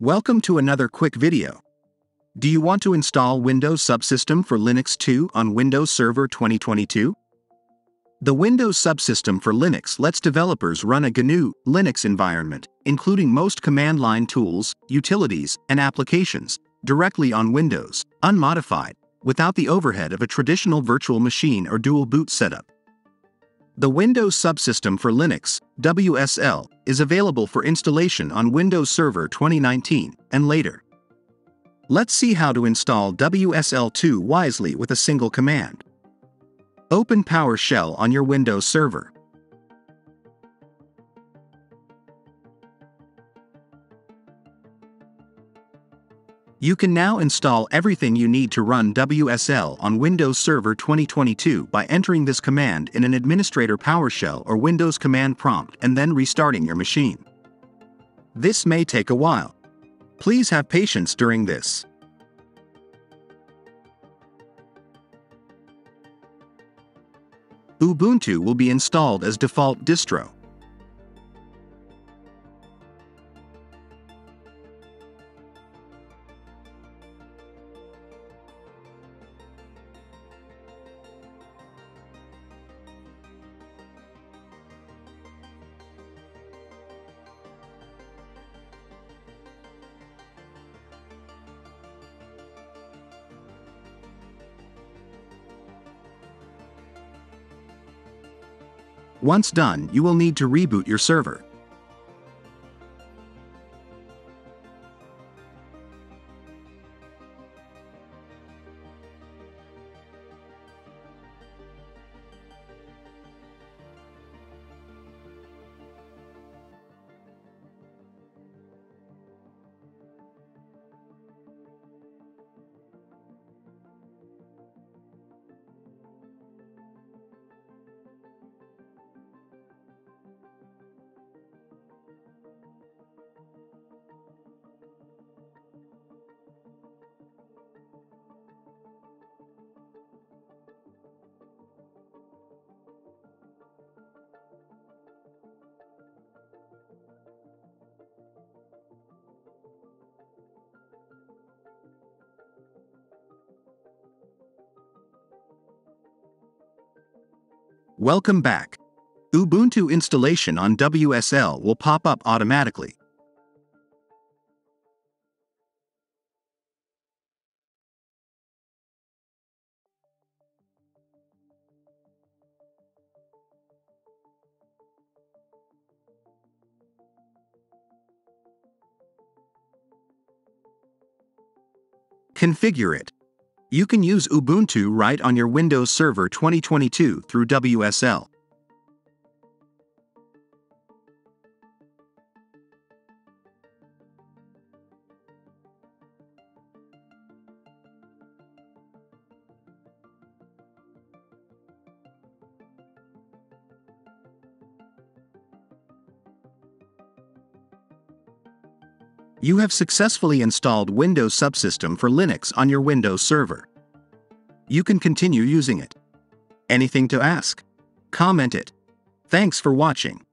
Welcome to another quick video. Do you want to install Windows Subsystem for Linux 2 on Windows Server 2022? The Windows Subsystem for Linux lets developers run a GNU Linux environment, including most command line tools, utilities, and applications, directly on Windows, unmodified, without the overhead of a traditional virtual machine or dual boot setup. The Windows Subsystem for Linux, WSL, is available for installation on Windows Server 2019 and later. Let's see how to install WSL2 wisely with a single command. Open PowerShell on your Windows server. You can now install everything you need to run WSL on Windows Server 2022 by entering this command in an administrator PowerShell or Windows command prompt and then restarting your machine. This may take a while. Please have patience during this. Ubuntu will be installed as default distro. Once done, you will need to reboot your server. Welcome back. Ubuntu installation on WSL will pop up automatically. Configure it. You can use Ubuntu right on your Windows Server 2022 through WSL. You have successfully installed Windows Subsystem for Linux on your Windows server. You can continue using it. Anything to ask? Comment it. Thanks for watching.